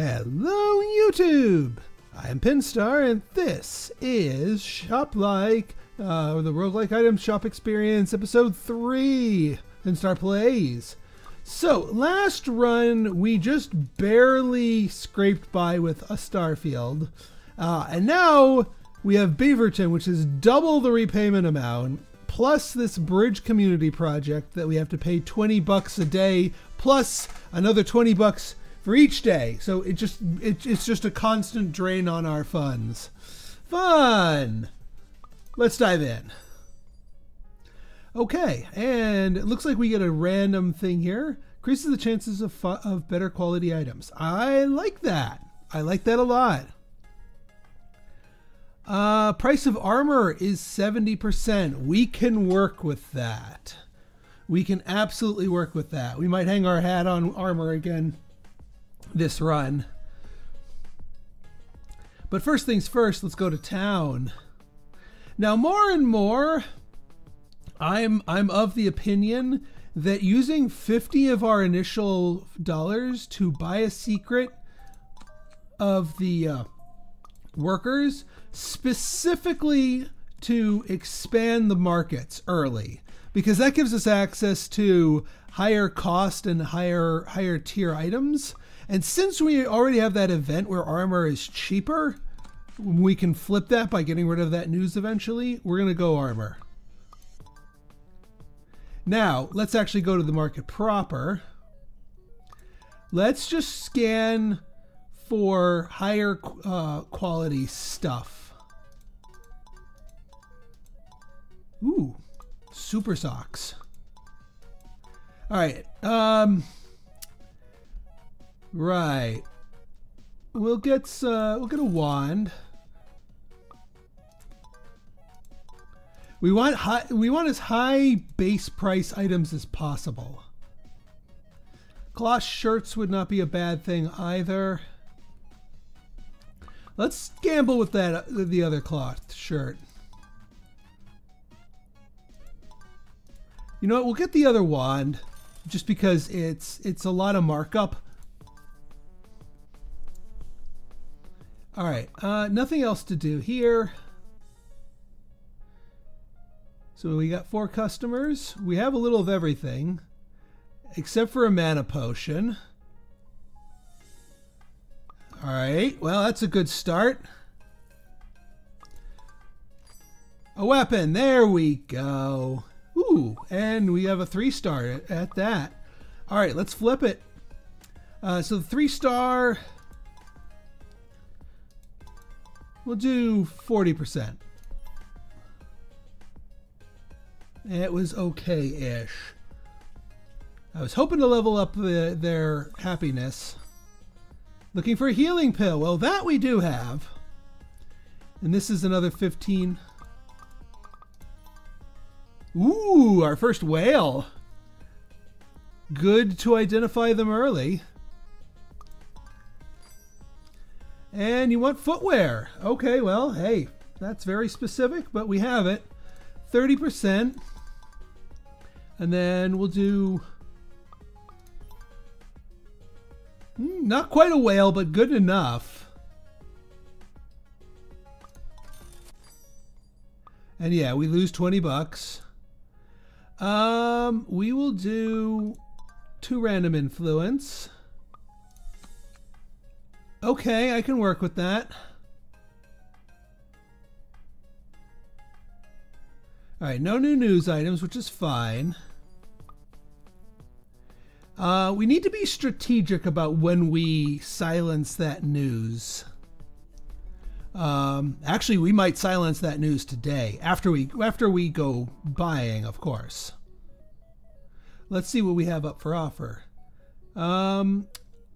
Hello, YouTube! I'm Pinstar, and this is Shop Like, uh, the Roguelike Items Shop Experience, Episode 3, Pinstar Plays. So, last run, we just barely scraped by with a Starfield, uh, and now we have Beverton, which is double the repayment amount, plus this bridge community project that we have to pay 20 bucks a day, plus another 20 bucks for each day. So it just it, it's just a constant drain on our funds. Fun. Let's dive in. Okay, and it looks like we get a random thing here. Increases the chances of of better quality items. I like that. I like that a lot. Uh, price of armor is 70%. We can work with that. We can absolutely work with that. We might hang our hat on armor again this run. But first things first, let's go to town. Now, more and more, I'm I'm of the opinion that using 50 of our initial dollars to buy a secret of the uh, workers, specifically to expand the markets early, because that gives us access to higher cost and higher higher tier items and since we already have that event where armor is cheaper, we can flip that by getting rid of that news eventually. We're going to go armor. Now, let's actually go to the market proper. Let's just scan for higher uh, quality stuff. Ooh, super socks. All right. Um, Right. We'll get uh, we'll get a wand. We want high, we want as high base price items as possible. Cloth shirts would not be a bad thing either. Let's gamble with that the other cloth shirt. You know what? We'll get the other wand just because it's it's a lot of markup All right, uh, nothing else to do here. So we got four customers. We have a little of everything, except for a mana potion. All right, well, that's a good start. A weapon, there we go. Ooh, and we have a three star at that. All right, let's flip it. Uh, so the three star We'll do 40%. It was okay-ish. I was hoping to level up the, their happiness. Looking for a healing pill. Well, that we do have. And this is another 15. Ooh, our first whale. Good to identify them early. And you want footwear. Okay, well, hey, that's very specific, but we have it. 30%. And then we'll do hmm, not quite a whale, but good enough. And yeah, we lose 20 bucks. Um, we will do two random influence. Okay, I can work with that. Alright, no new news items, which is fine. Uh, we need to be strategic about when we silence that news. Um, actually, we might silence that news today after we after we go buying, of course. Let's see what we have up for offer. Um,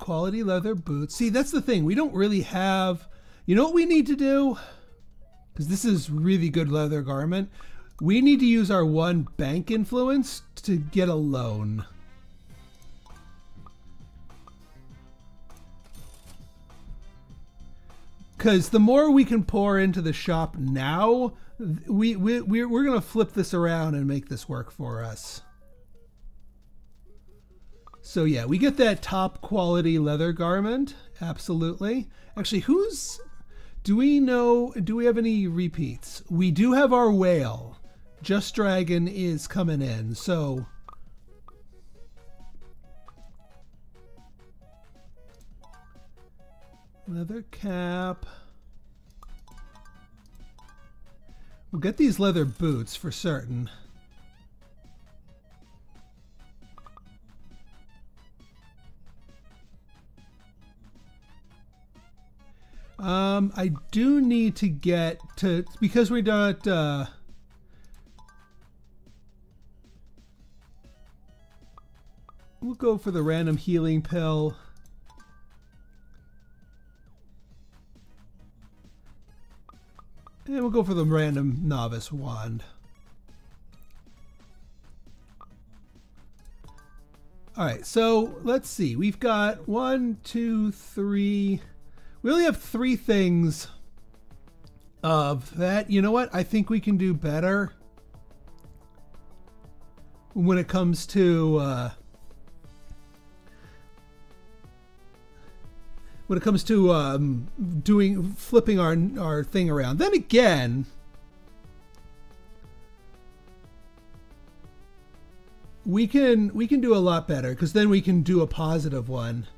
quality leather boots. See, that's the thing. We don't really have. You know what we need to do? Because this is really good leather garment. We need to use our one bank influence to get a loan. Because the more we can pour into the shop now, we, we, we're, we're going to flip this around and make this work for us. So yeah, we get that top quality leather garment Absolutely. Actually, who's. Do we know. Do we have any repeats? We do have our whale. Just Dragon is coming in, so. Leather cap. We'll get these leather boots for certain. Um, I do need to get to because we don't. Uh, we'll go for the random healing pill. And we'll go for the random novice wand. All right, so let's see. We've got one, two, three. We only have three things of that. You know what? I think we can do better when it comes to uh, when it comes to um, doing flipping our our thing around. Then again, we can we can do a lot better because then we can do a positive one.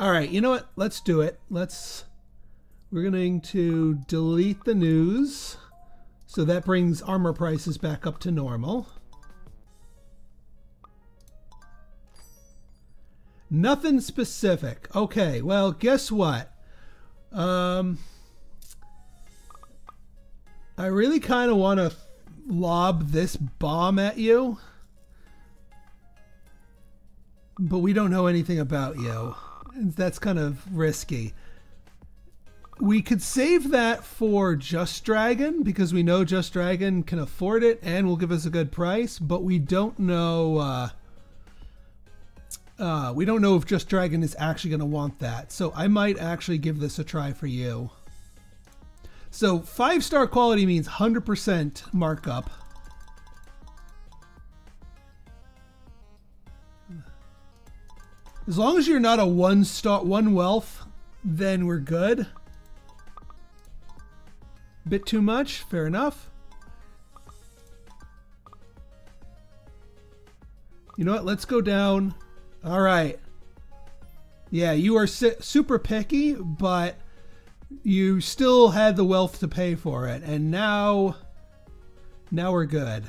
All right, you know what? Let's do it. Let's. We're going to delete the news. So that brings armor prices back up to normal. Nothing specific. Okay, well, guess what? Um, I really kind of want to lob this bomb at you. But we don't know anything about you that's kind of risky. We could save that for Just Dragon because we know Just Dragon can afford it and will give us a good price, but we don't know. Uh, uh, we don't know if Just Dragon is actually going to want that. So I might actually give this a try for you. So five star quality means 100% markup. As long as you're not a one star one wealth, then we're good. Bit too much, fair enough. You know what? Let's go down. All right. Yeah, you are super picky, but you still had the wealth to pay for it, and now, now we're good.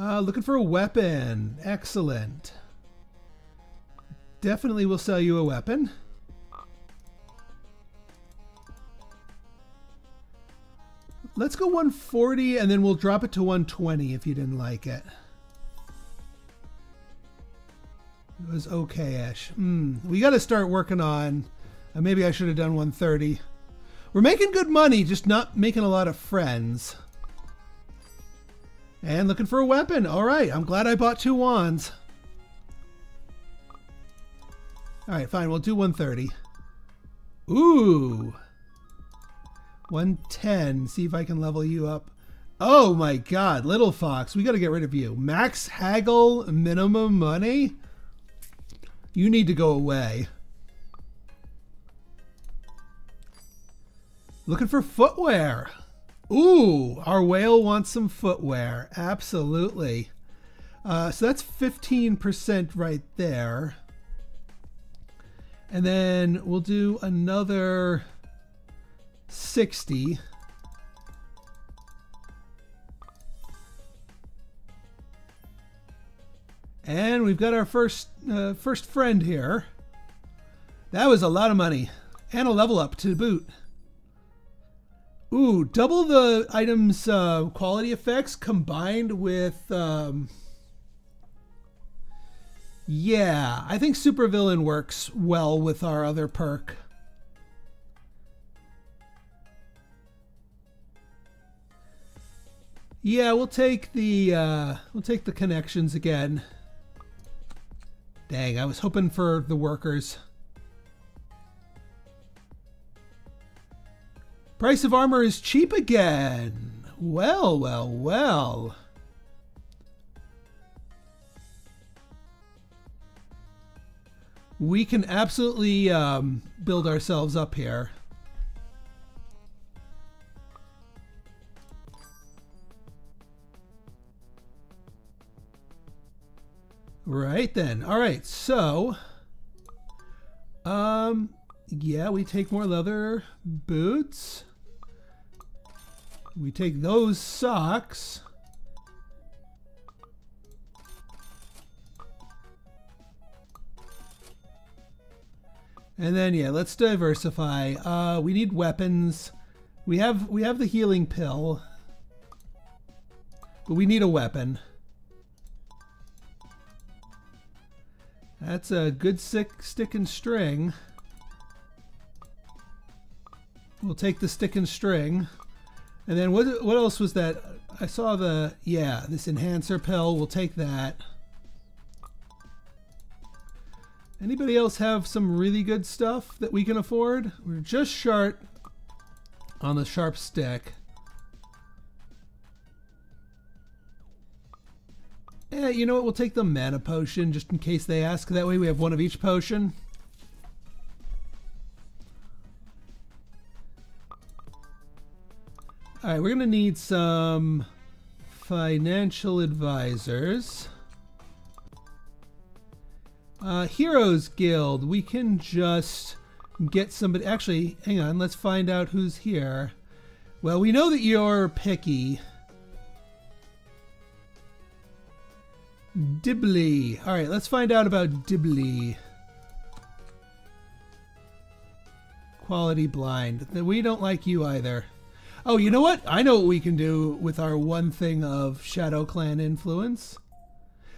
Uh, looking for a weapon. Excellent. Definitely will sell you a weapon. Let's go 140 and then we'll drop it to 120 if you didn't like it. It was okay-ish. Mm, we got to start working on... Uh, maybe I should have done 130. We're making good money, just not making a lot of friends. And looking for a weapon. All right, I'm glad I bought two wands. All right, fine. We'll do 130. Ooh. 110. See if I can level you up. Oh my god, Little Fox. We got to get rid of you. Max Haggle minimum money? You need to go away. Looking for footwear. Ooh, our whale wants some footwear. Absolutely. Uh, so that's 15% right there. And then we'll do another 60. And we've got our first uh, first friend here. That was a lot of money. And a level up to boot. Ooh, double the item's uh, quality effects combined with. Um, yeah, I think supervillain works well with our other perk. Yeah, we'll take the uh, we'll take the connections again. Dang, I was hoping for the workers. Price of armor is cheap again. Well, well, well. We can absolutely um, build ourselves up here. Right then. All right. So, um, yeah, we take more leather boots. We take those socks. And then yeah, let's diversify. Uh, we need weapons. We have we have the healing pill, but we need a weapon. That's a good sick stick and string. We'll take the stick and string. And then what what else was that? I saw the yeah, this enhancer pill. We'll take that. Anybody else have some really good stuff that we can afford? We're just short on the sharp stick. Yeah, you know what? We'll take the mana potion just in case they ask. That way we have one of each potion. Alright, we're going to need some financial advisors. Uh, Heroes Guild. We can just get somebody. Actually, hang on. Let's find out who's here. Well, we know that you're picky. Dibley. All right, let's find out about Dibley. Quality blind. We don't like you either. Oh, you know what? I know what we can do with our one thing of Shadow Clan influence.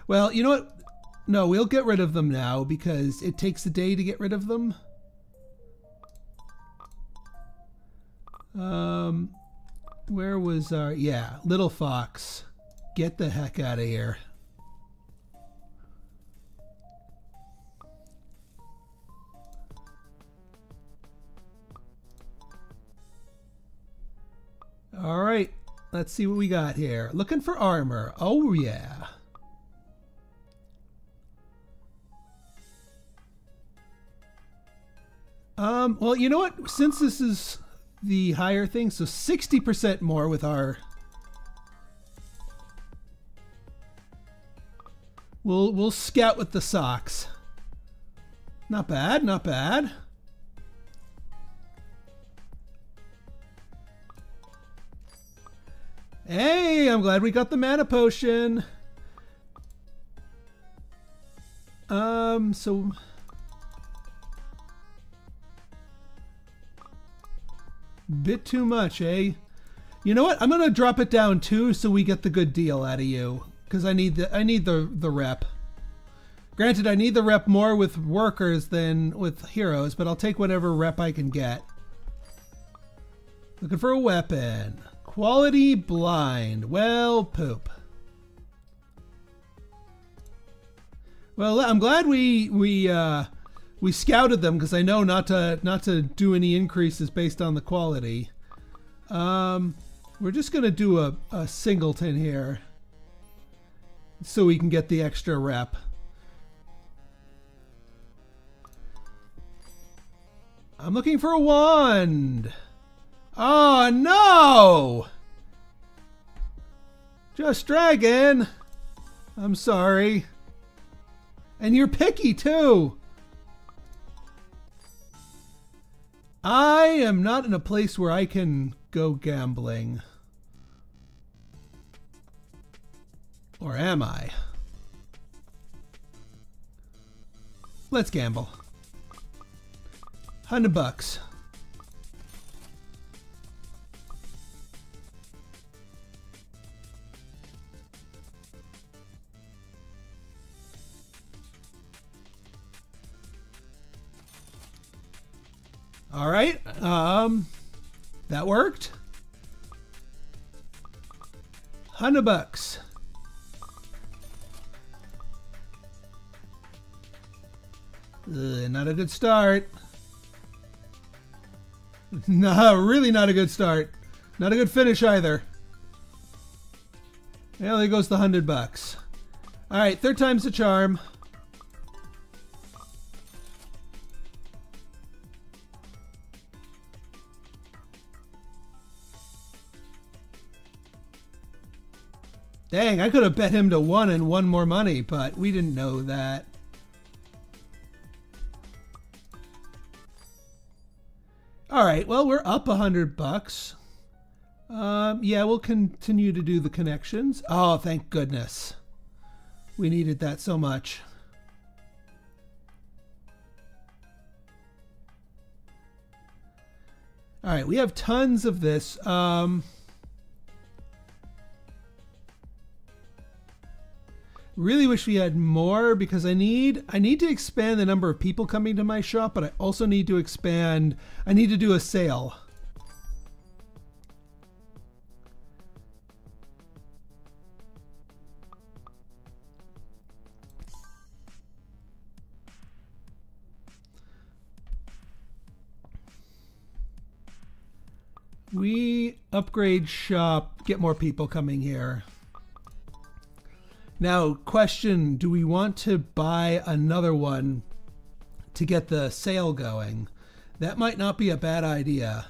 Well, you know what? No, we'll get rid of them now because it takes a day to get rid of them. Um, where was our... Yeah, Little Fox. Get the heck out of here. All right, let's see what we got here. Looking for armor. Oh, yeah. Um, well, you know what? Since this is the higher thing, so 60% more with our... We'll, we'll scout with the socks. Not bad, not bad. Hey, I'm glad we got the mana potion. Um, so... Bit too much, eh? You know what? I'm gonna drop it down too, so we get the good deal out of you. Cause I need the I need the the rep. Granted, I need the rep more with workers than with heroes, but I'll take whatever rep I can get. Looking for a weapon. Quality blind. Well, poop. Well, I'm glad we we uh, we scouted them because I know not to not to do any increases based on the quality. Um, we're just gonna do a, a singleton here so we can get the extra rep. I'm looking for a wand. Oh no! Just Dragon. I'm sorry. And you're picky too. I am not in a place where I can go gambling. Or am I? Let's gamble. 100 bucks. good start. no, really not a good start. Not a good finish either. Yeah, there goes the hundred bucks. All right, third time's the charm. Dang, I could have bet him to one and one more money, but we didn't know that. All right, well, we're up a hundred bucks. Um, yeah, we'll continue to do the connections. Oh, thank goodness. We needed that so much. All right, we have tons of this. Um, really wish we had more because I need I need to expand the number of people coming to my shop, but I also need to expand. I need to do a sale. We upgrade shop, get more people coming here. Now, question do we want to buy another one to get the sale going? That might not be a bad idea.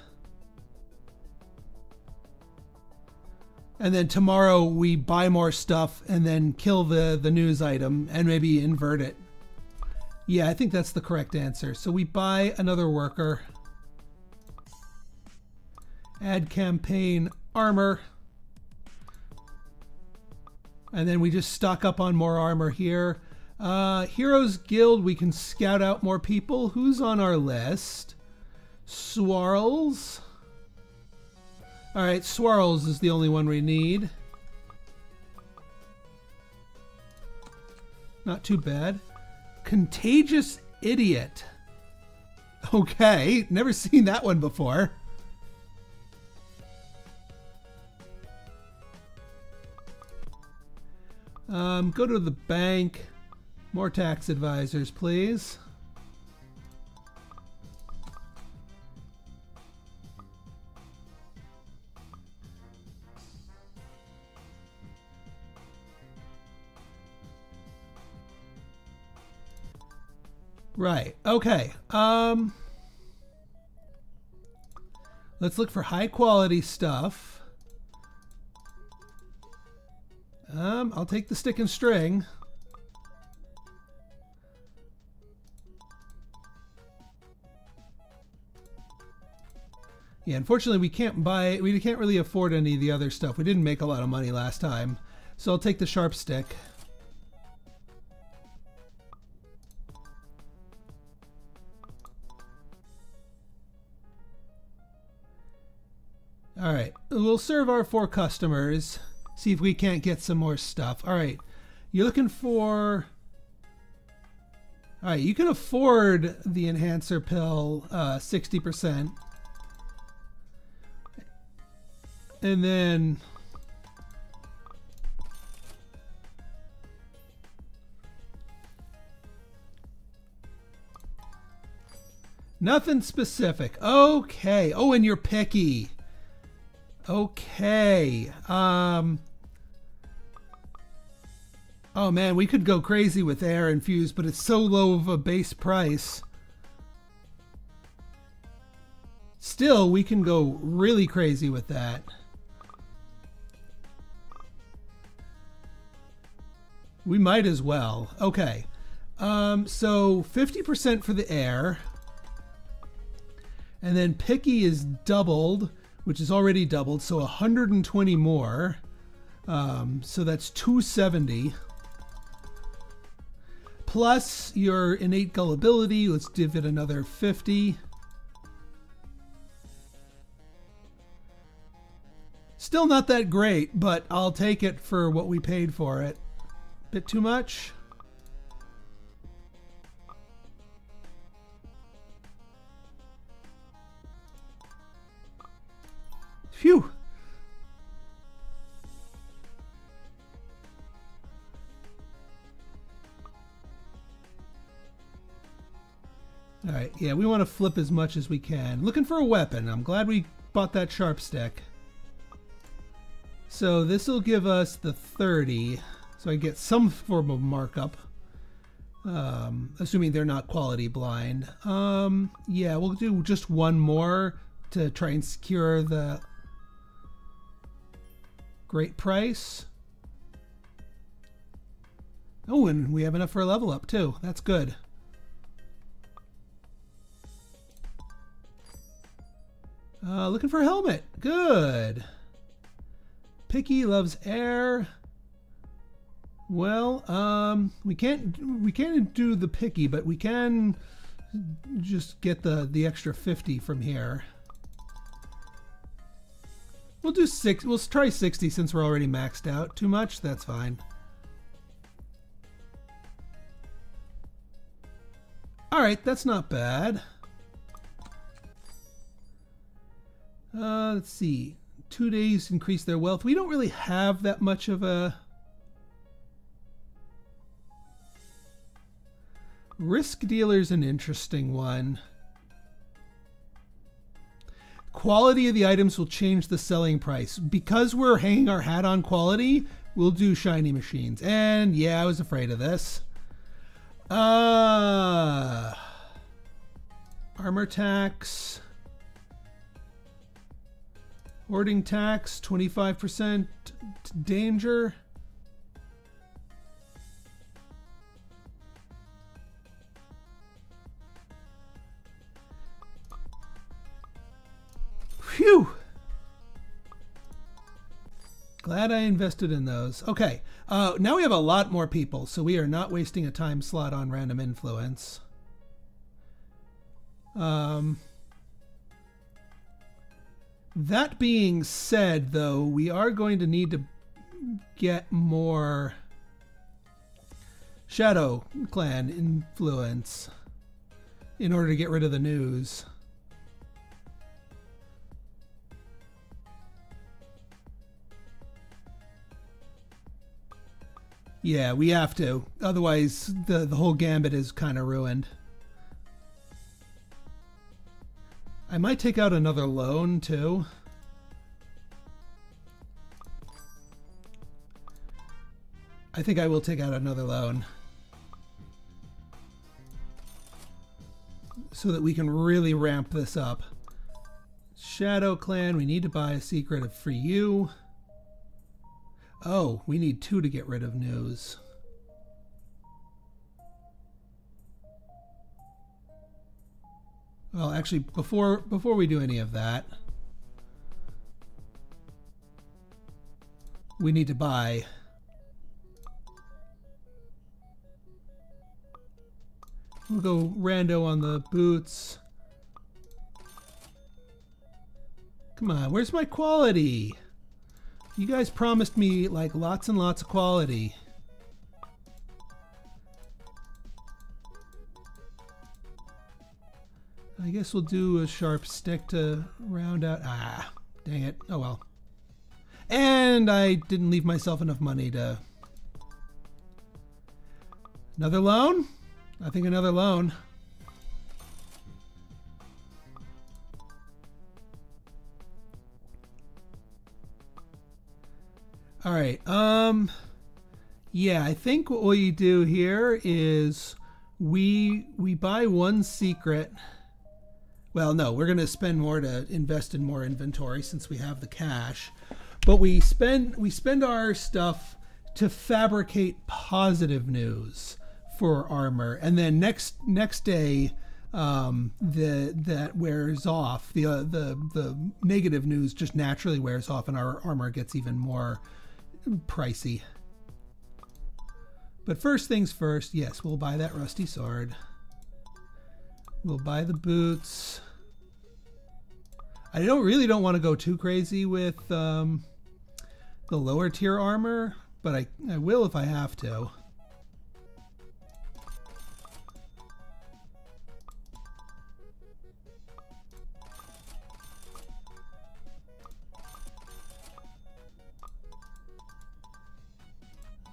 And then tomorrow we buy more stuff and then kill the, the news item and maybe invert it. Yeah, I think that's the correct answer. So we buy another worker. Ad campaign armor. And then we just stock up on more armor here. Uh, Heroes Guild, we can scout out more people. Who's on our list? Swirls. All right, Swirls is the only one we need. Not too bad. Contagious Idiot. Okay, never seen that one before. Um, go to the bank. More tax advisors, please. Right. Okay. Um, let's look for high quality stuff. Um, I'll take the stick and string. Yeah, unfortunately we can't buy, we can't really afford any of the other stuff. We didn't make a lot of money last time. So I'll take the sharp stick. All right, we'll serve our four customers see if we can't get some more stuff. All right, you're looking for. All right, you can afford the enhancer pill, uh, 60%. And then. Nothing specific. Okay. Oh, and you're picky. Okay. Um, Oh man, we could go crazy with air infused, but it's so low of a base price. Still, we can go really crazy with that. We might as well. Okay. Um, so 50% for the air. And then Picky is doubled, which is already doubled, so 120 more. Um, so that's 270 plus your innate gullibility. Let's give it another 50. Still not that great, but I'll take it for what we paid for it. Bit too much? Phew. All right, yeah, we want to flip as much as we can. Looking for a weapon. I'm glad we bought that sharp stick. So this will give us the 30, so I get some form of markup. Um, assuming they're not quality blind. Um, yeah, we'll do just one more to try and secure the great price. Oh, and we have enough for a level up too. That's good. Uh, looking for a helmet. Good. Picky loves air. Well, um, we can't we can't do the picky, but we can just get the the extra 50 from here. We'll do six. We'll try 60 since we're already maxed out. Too much? That's fine. All right, that's not bad. Uh, let's see. Two days increase their wealth. We don't really have that much of a risk dealer's an interesting one. Quality of the items will change the selling price. Because we're hanging our hat on quality, we'll do shiny machines. And yeah, I was afraid of this. Uh, armor tax. Hoarding tax, 25% danger. Phew! Glad I invested in those. Okay, uh, now we have a lot more people, so we are not wasting a time slot on random influence. Um, that being said, though, we are going to need to get more Shadow Clan influence in order to get rid of the news. Yeah, we have to. Otherwise, the, the whole gambit is kind of ruined. I might take out another loan, too. I think I will take out another loan. So that we can really ramp this up. Shadow Clan, we need to buy a secret for you. Oh, we need two to get rid of news. Well, actually, before before we do any of that, we need to buy. We'll go rando on the boots. Come on, where's my quality? You guys promised me like lots and lots of quality. I guess we'll do a sharp stick to round out. Ah, dang it. Oh well. And I didn't leave myself enough money to. Another loan? I think another loan. All right. Um yeah, I think what we do here is we we buy one secret. Well, no, we're going to spend more to invest in more inventory since we have the cash. But we spend we spend our stuff to fabricate positive news for armor, and then next next day um, the that wears off. The uh, the the negative news just naturally wears off, and our armor gets even more pricey. But first things first, yes, we'll buy that rusty sword. We'll buy the boots. I don't really don't want to go too crazy with um, the lower tier armor, but I, I will if I have to.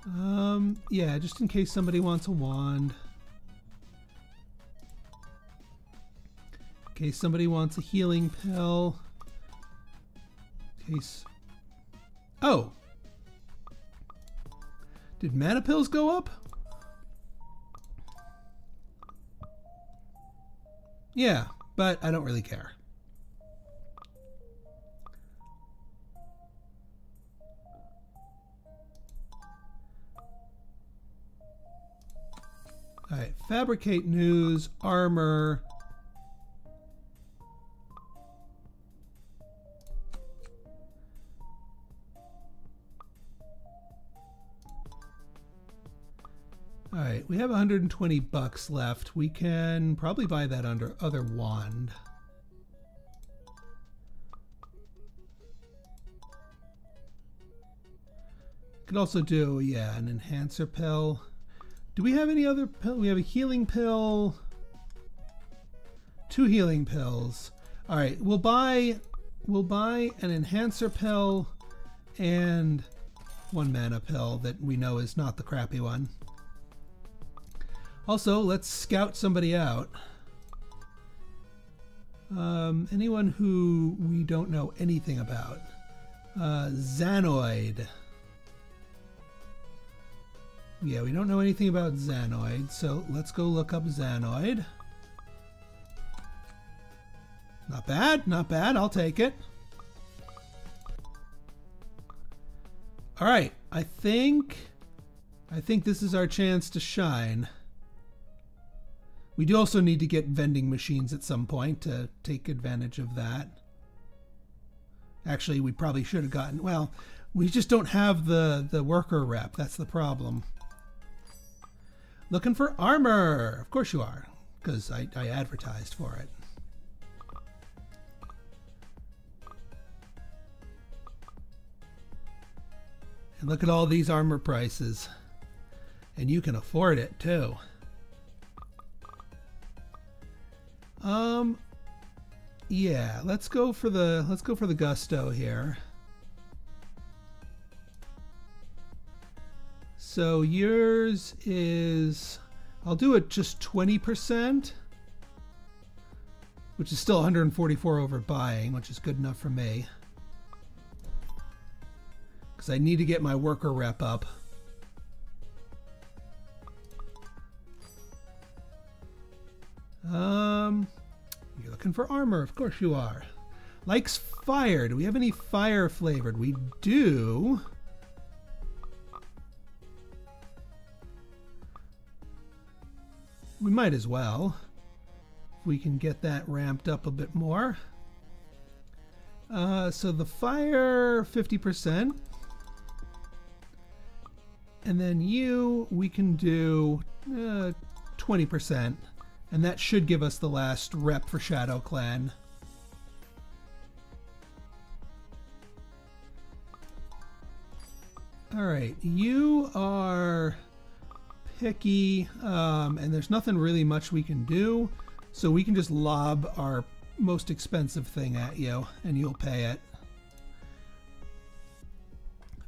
Um, yeah, just in case somebody wants a wand. Case somebody wants a healing pill. Case... Oh! Did mana pills go up? Yeah, but I don't really care. All right, fabricate news, armor. All right, we have 120 bucks left. We can probably buy that under other wand. Could also do, yeah, an enhancer pill. Do we have any other pill? We have a healing pill. Two healing pills. All right, we'll buy we'll buy an enhancer pill and one mana pill that we know is not the crappy one. Also, let's scout somebody out. Um, anyone who we don't know anything about. Uh, Zanoid. Yeah, we don't know anything about Xanoid, so let's go look up Xanoid. Not bad, not bad, I'll take it. Alright, I think... I think this is our chance to shine. We do also need to get vending machines at some point to take advantage of that. Actually, we probably should have gotten... Well, we just don't have the, the worker rep. That's the problem. Looking for armor. Of course you are, because I, I advertised for it. And look at all these armor prices. And you can afford it too. Um yeah, let's go for the let's go for the gusto here. So yours is, I'll do it just 20%, which is still 144 over buying, which is good enough for me. Because I need to get my worker rep up. Um, you're looking for armor, of course you are. Likes fire. Do we have any fire flavored? We do. we might as well. If we can get that ramped up a bit more. Uh, so the fire, 50%. And then you, we can do uh, 20%. And that should give us the last rep for Shadow Clan. Alright, you are picky, um, and there's nothing really much we can do. So we can just lob our most expensive thing at you, and you'll pay it.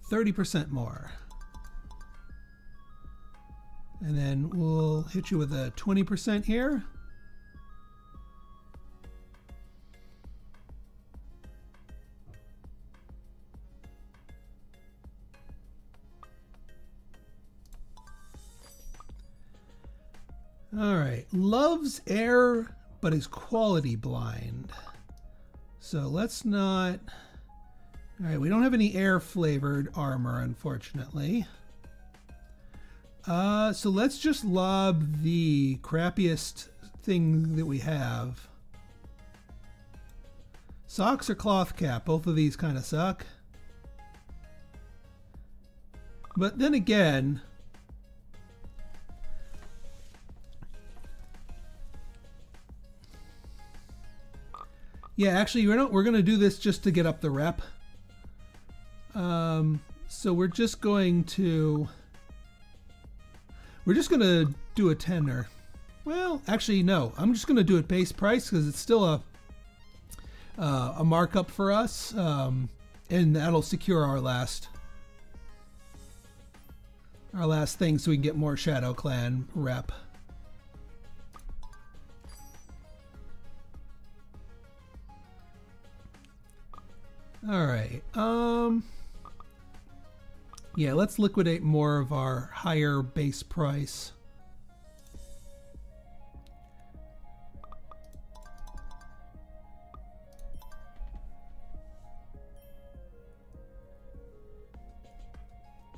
30% more. And then we'll hit you with a 20% here. All right. Loves air, but is quality blind. So let's not... All right, we don't have any air flavored armor, unfortunately. Uh, so let's just lob the crappiest thing that we have. Socks or cloth cap, both of these kind of suck. But then again, Yeah, actually, we're not, we're gonna do this just to get up the rep. Um, so we're just going to we're just gonna do a tenner. Well, actually, no. I'm just gonna do it base price because it's still a uh, a markup for us, um, and that'll secure our last our last thing, so we can get more Shadow Clan rep. All right. Um. Yeah, let's liquidate more of our higher base price.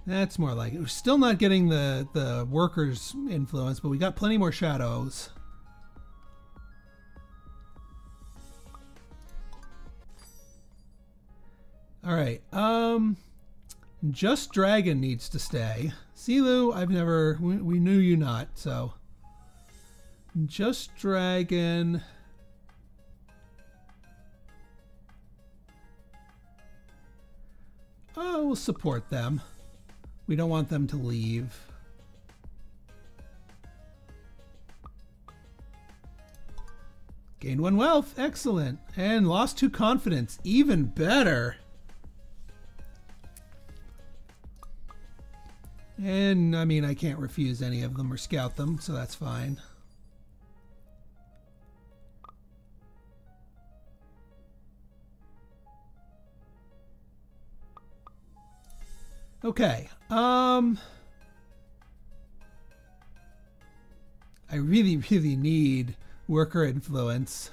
That's more like it. We're still not getting the, the workers' influence, but we got plenty more shadows. All right. Um, just Dragon needs to stay. Silu, I've never. We, we knew you not, so. Just Dragon. Oh, we'll support them. We don't want them to leave. Gained one wealth. Excellent. And lost two confidence. Even better. And, I mean, I can't refuse any of them or scout them, so that's fine. Okay. Um I really really need worker influence.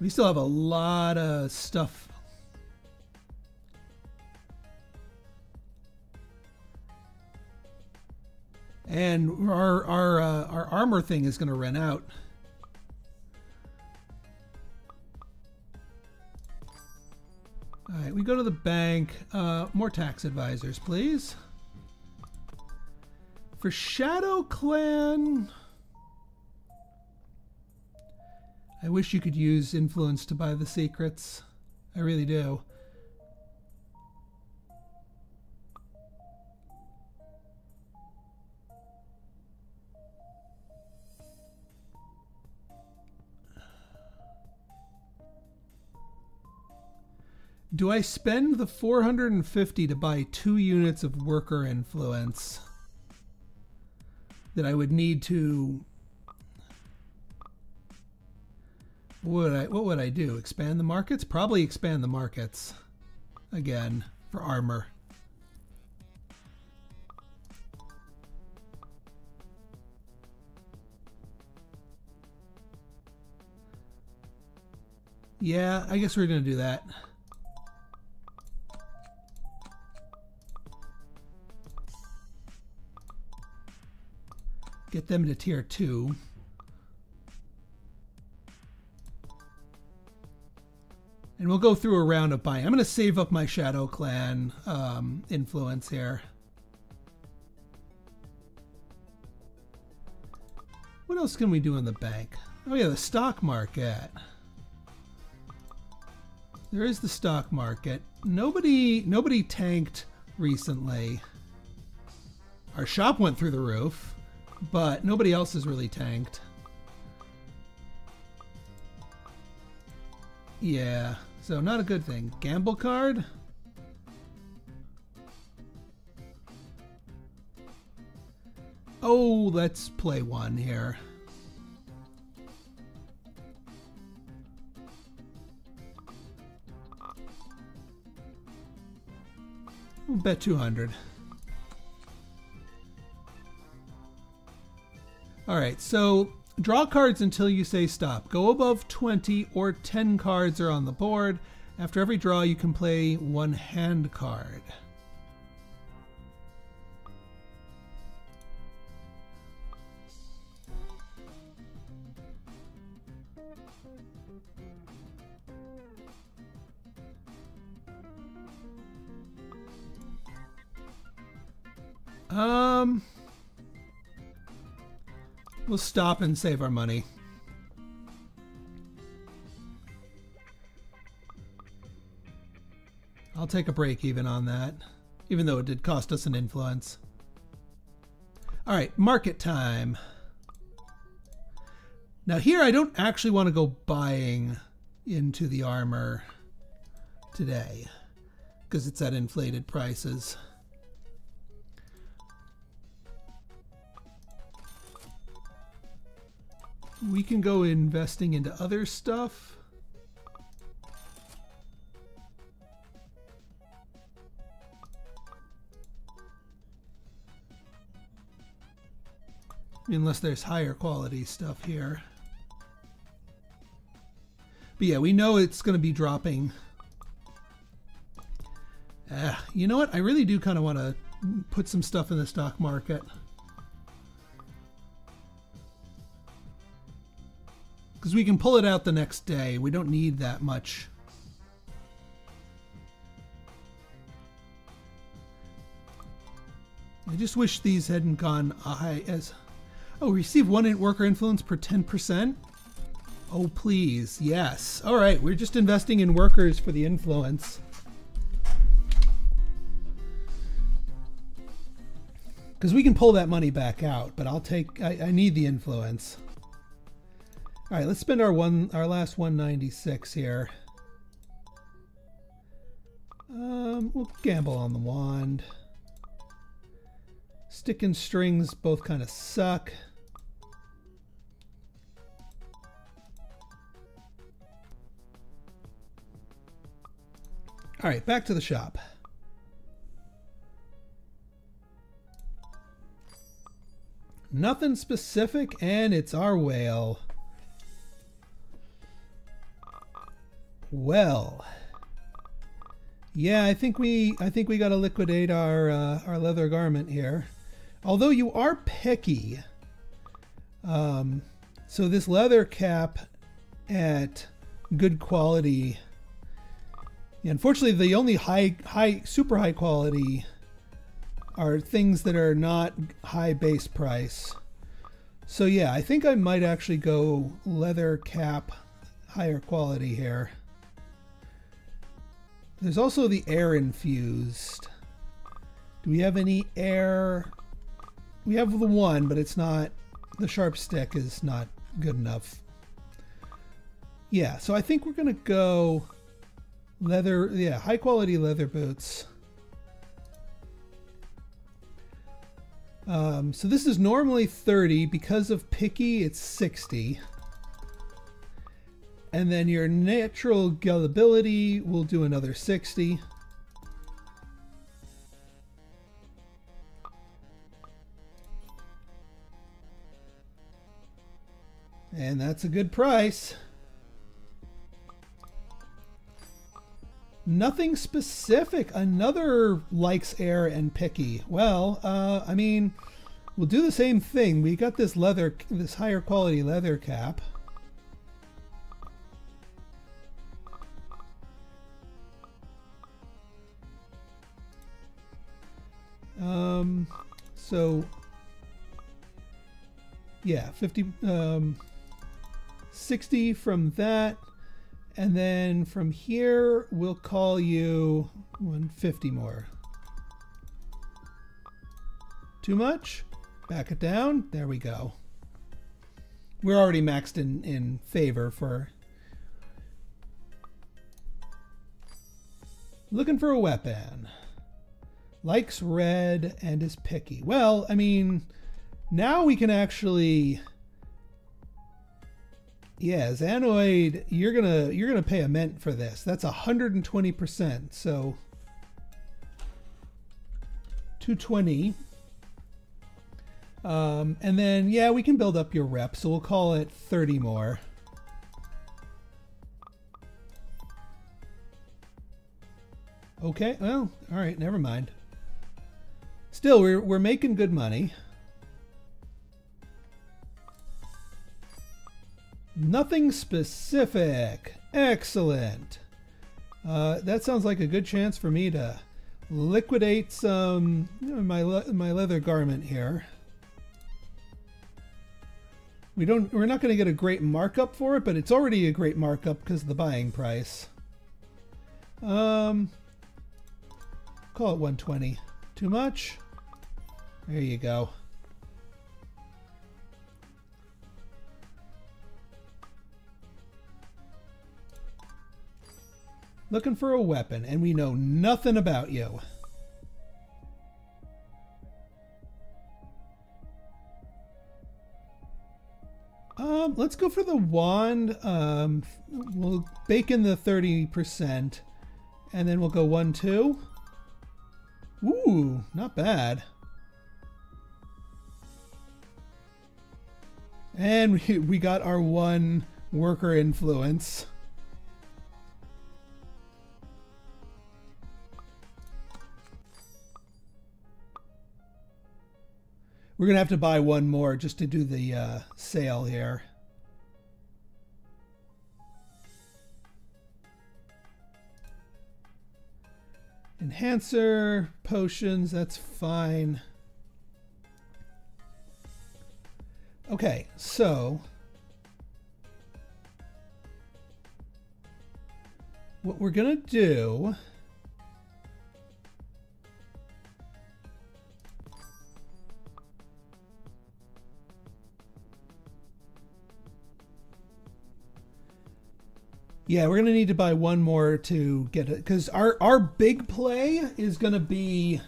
We still have a lot of stuff. And our our uh, our armor thing is going to run out. All right, we go to the bank. Uh, more tax advisors, please. For Shadow Clan, I wish you could use influence to buy the secrets. I really do. Do I spend the 450 to buy two units of worker influence that I would need to what would I what would I do? Expand the markets? Probably expand the markets again for armor. Yeah, I guess we're going to do that. Get them to tier 2. And we'll go through a round of buying. I'm going to save up my Shadow Clan um, influence here. What else can we do in the bank? Oh yeah, the stock market. There is the stock market. Nobody nobody tanked recently. Our shop went through the roof but nobody else is really tanked. Yeah, so not a good thing. Gamble card? Oh, let's play one here. We'll bet 200. All right, so draw cards until you say stop. Go above 20 or 10 cards are on the board. After every draw, you can play one hand card. Stop and save our money. I'll take a break even on that, even though it did cost us an influence. All right, market time. Now here I don't actually want to go buying into the armor today because it's at inflated prices. We can go investing into other stuff. Unless there's higher quality stuff here. But yeah, we know it's going to be dropping. Eh, you know what? I really do kind of want to put some stuff in the stock market. Because we can pull it out the next day. We don't need that much. I just wish these hadn't gone high as... Oh, receive one worker influence per 10%? Oh, please. Yes. All right. We're just investing in workers for the influence. Because we can pull that money back out, but I'll take... I, I need the influence. All right, let's spend our one, our last 196 here. Um, we'll gamble on the wand. Stick and strings both kind of suck. All right, back to the shop. Nothing specific, and it's our whale. Well, yeah, I think we I think we got to liquidate our uh, our leather garment here. Although you are picky, um, so this leather cap at good quality. Unfortunately, the only high high super high quality are things that are not high base price. So yeah, I think I might actually go leather cap higher quality here. There's also the air infused. Do we have any air? We have the one, but it's not, the sharp stick is not good enough. Yeah, so I think we're going to go leather, yeah, high quality leather boots. Um, so this is normally 30. Because of picky, it's 60. And then your natural gullibility will do another 60. And that's a good price. Nothing specific. Another likes air and picky. Well, uh, I mean, we'll do the same thing. We got this leather, this higher quality leather cap. Um, so yeah, 50, um, 60 from that. And then from here, we'll call you 150 more. Too much? Back it down. There we go. We're already maxed in, in favor for... Looking for a weapon. Likes red and is picky. Well, I mean, now we can actually yeah, Xanoid, you're gonna you're gonna pay a mint for this. That's 120%. So 220. Um, and then yeah, we can build up your rep, so we'll call it 30 more. Okay, well, all right, never mind. Still, we're we're making good money. Nothing specific. Excellent. Uh, that sounds like a good chance for me to liquidate some my le my leather garment here. We don't we're not going to get a great markup for it, but it's already a great markup because of the buying price. Um call it 120. Too much? There you go. looking for a weapon, and we know nothing about you. Um, let's go for the wand. Um, we'll bake in the 30%, and then we'll go 1, 2. Ooh, not bad. And we, we got our one worker influence. We're going to have to buy one more just to do the uh, sale here. Enhancer, potions, that's fine. Okay, so what we're going to do Yeah, we're gonna need to buy one more to get it because our our big play is gonna be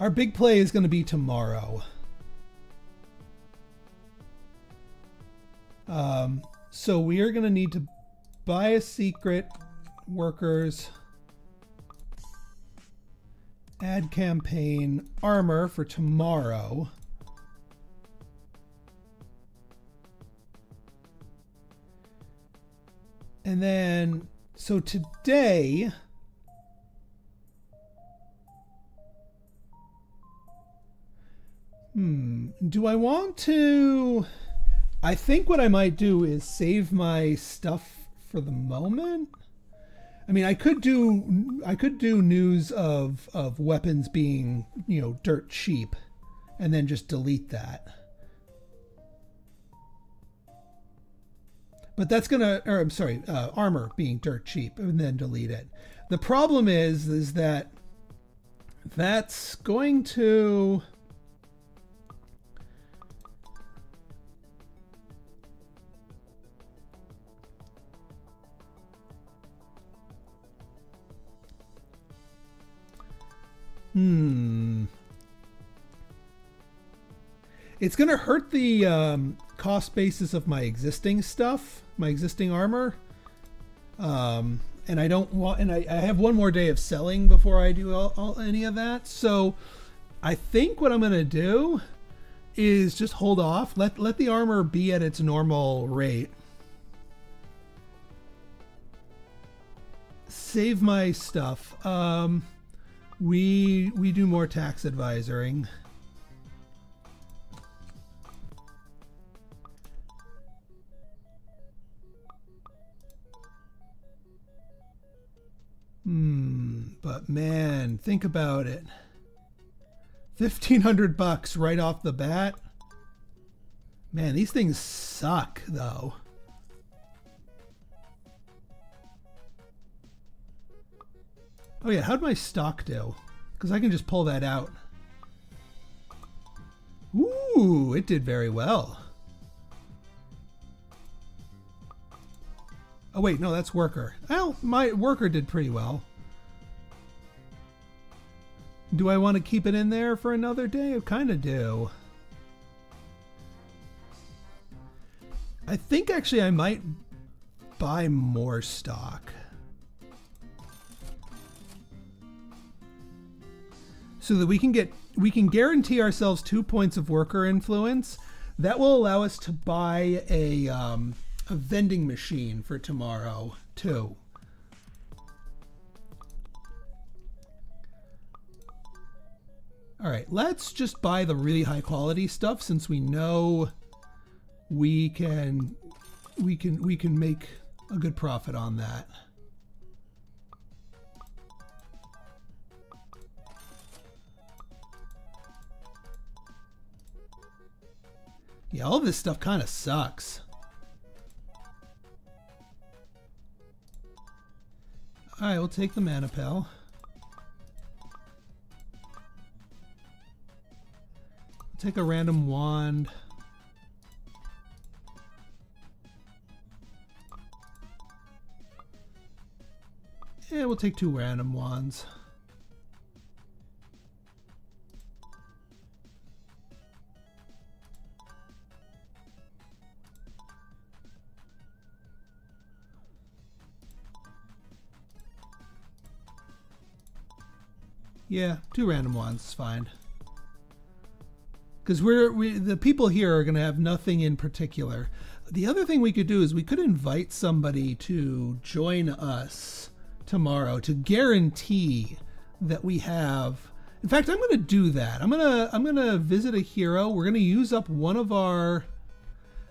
our big play is gonna be tomorrow. Um, so we are gonna need to buy a secret workers ad campaign armor for tomorrow. And then, so today, hmm, do I want to, I think what I might do is save my stuff for the moment. I mean, I could do, I could do news of, of weapons being, you know, dirt cheap and then just delete that. But that's gonna, or I'm sorry, uh, armor being dirt cheap, and then delete it. The problem is, is that that's going to. Hmm. It's going to hurt the um, cost basis of my existing stuff, my existing armor. Um, and I don't want, and I, I, have one more day of selling before I do all, all, any of that. So I think what I'm going to do is just hold off. Let, let the armor be at its normal rate. Save my stuff. Um, we, we do more tax advising. Hmm, but man, think about it. 1500 bucks right off the bat. Man, these things suck though. Oh yeah, how'd my stock do? Because I can just pull that out. Ooh, it did very well. Oh wait, no, that's worker. Well, my worker did pretty well. Do I want to keep it in there for another day? I kind of do. I think actually I might buy more stock. So that we can get we can guarantee ourselves two points of worker influence. That will allow us to buy a um, a vending machine for tomorrow, too. All right, let's just buy the really high quality stuff since we know we can we can we can make a good profit on that. Yeah, all this stuff kind of sucks. Alright, we'll take the Manapel. Take a random wand. Yeah, we'll take two random wands. Yeah, two random ones is fine. Because we're we, the people here are going to have nothing in particular. The other thing we could do is we could invite somebody to join us tomorrow to guarantee that we have. In fact, I'm going to do that. I'm going to I'm going to visit a hero. We're going to use up one of our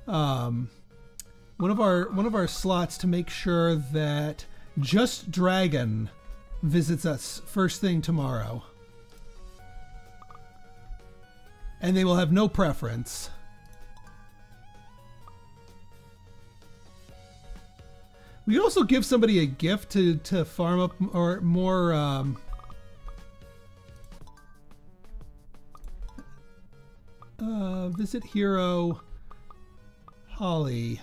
um one of our one of our slots to make sure that just Dragon visits us first thing tomorrow. And they will have no preference. We could also give somebody a gift to, to farm up or more um, uh, visit hero Holly.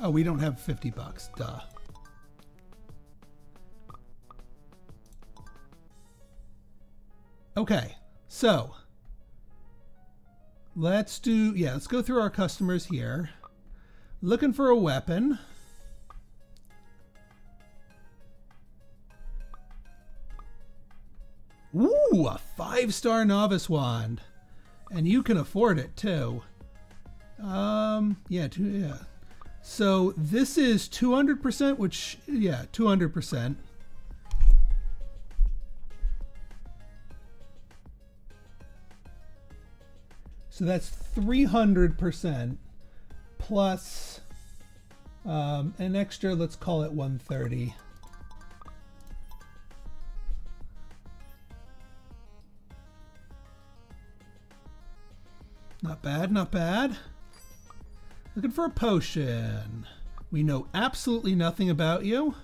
Oh, we don't have 50 bucks. Duh. Okay, so let's do, yeah, let's go through our customers here. Looking for a weapon. Ooh, a five-star novice wand. And you can afford it too. Um, yeah, two, yeah. So this is 200%, which, yeah, 200%. So that's 300% plus um, an extra, let's call it 130. Not bad, not bad. Looking for a potion. We know absolutely nothing about you.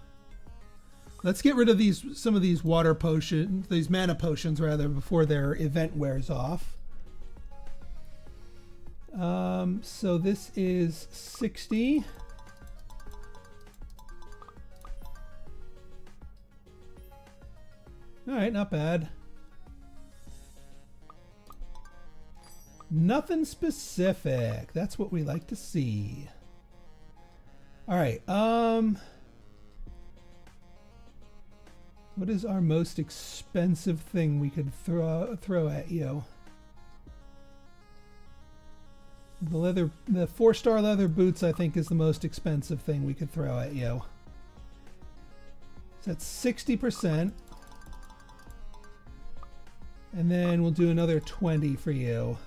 Let's get rid of these some of these water potions, these mana potions rather, before their event wears off. Um, so this is 60. All right, not bad. Nothing specific. That's what we like to see. All right. Um, what is our most expensive thing we could throw throw at you? The leather, the four-star leather boots, I think, is the most expensive thing we could throw at you. So that's 60%. And then we'll do another 20 for you.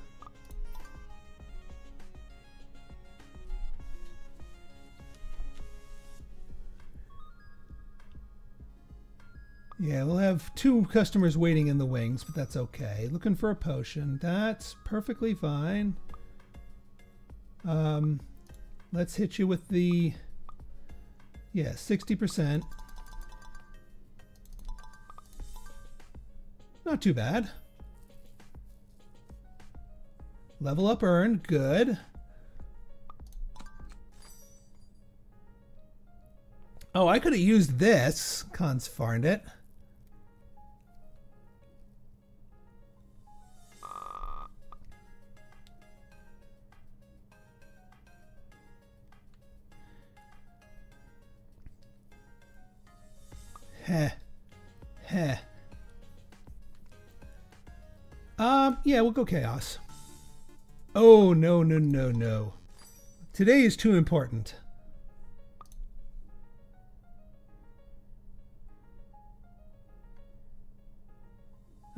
Yeah, we'll have two customers waiting in the wings, but that's okay. Looking for a potion. That's perfectly fine. Um, let's hit you with the, yeah, 60%. Not too bad. Level up earned, good. Oh, I could have used this, cons farmed it. Yeah, we'll go chaos. Oh, no, no, no, no. Today is too important.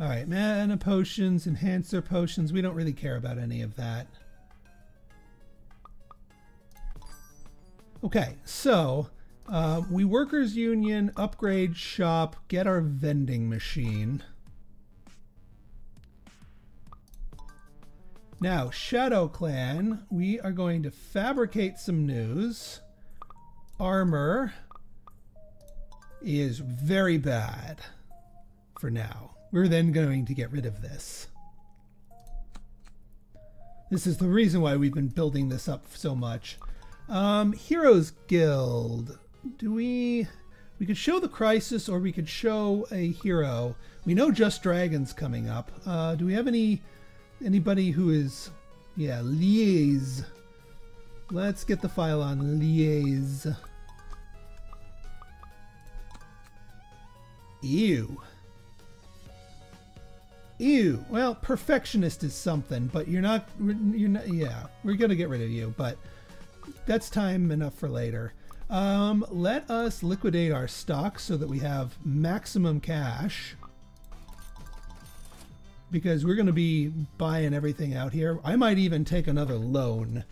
Alright, mana potions, enhancer potions. We don't really care about any of that. Okay, so uh, we workers union, upgrade shop, get our vending machine. Now, Shadow Clan, we are going to fabricate some news. Armor is very bad for now. We're then going to get rid of this. This is the reason why we've been building this up so much. Um, Heroes Guild do we we could show the crisis or we could show a hero we know just dragons coming up uh, do we have any anybody who is yeah liaise. Let's get the file on liaise. Ew. Ew. Well perfectionist is something but you're not you're not yeah we're gonna get rid of you but that's time enough for later. Um, let us liquidate our stock so that we have maximum cash. Because we're going to be buying everything out here. I might even take another loan.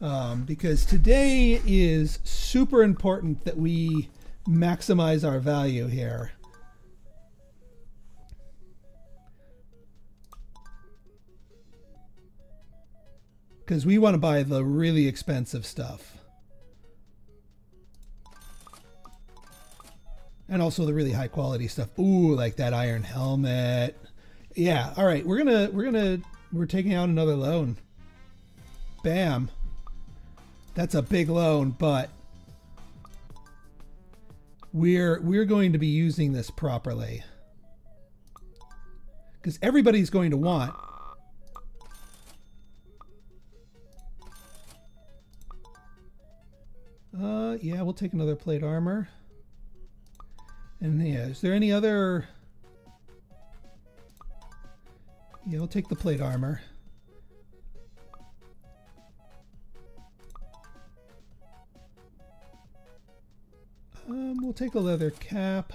Um, because today is super important that we maximize our value here. Because we want to buy the really expensive stuff. And also the really high quality stuff. Ooh, like that iron helmet. Yeah, all right. We're to we're to we're taking out another loan. Bam. That's a big loan, but we're we're going to be using this properly. Cuz everybody's going to want Uh, yeah, we'll take another plate armor. And yeah, is there any other... Yeah, we'll take the plate armor. Um, we'll take a leather cap.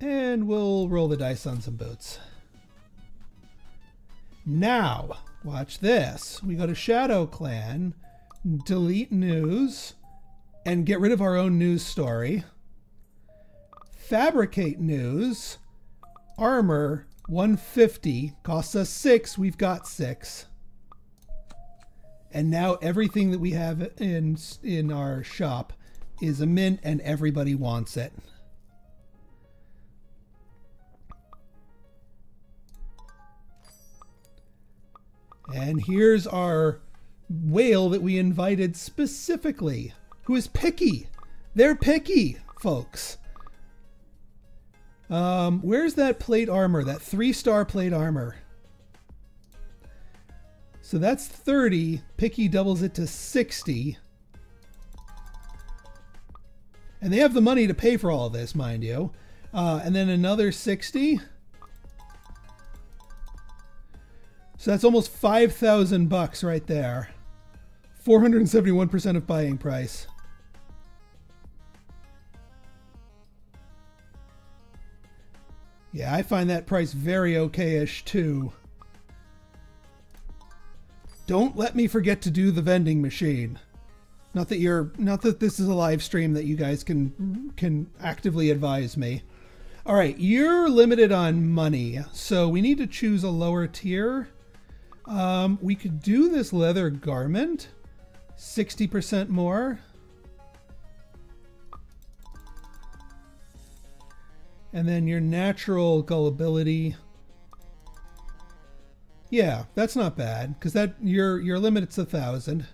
And we'll roll the dice on some boots. Now, Watch this. We go to Shadow Clan, delete news, and get rid of our own news story. Fabricate news, armor 150, costs us six, we've got six. And now everything that we have in in our shop is a mint and everybody wants it. And here's our whale that we invited specifically, who is picky. They're picky, folks. Um, where's that plate armor, that three star plate armor? So that's 30. Picky doubles it to 60. And they have the money to pay for all this, mind you. Uh, and then another 60. So that's almost 5,000 bucks right there. 471% of buying price. Yeah, I find that price very okay-ish too. Don't let me forget to do the vending machine. Not that you're not that this is a live stream that you guys can can actively advise me. All right, you're limited on money, so we need to choose a lower tier. Um, we could do this leather garment. 60% more. And then your natural gullibility. Yeah, that's not bad because that your your limit's a thousand.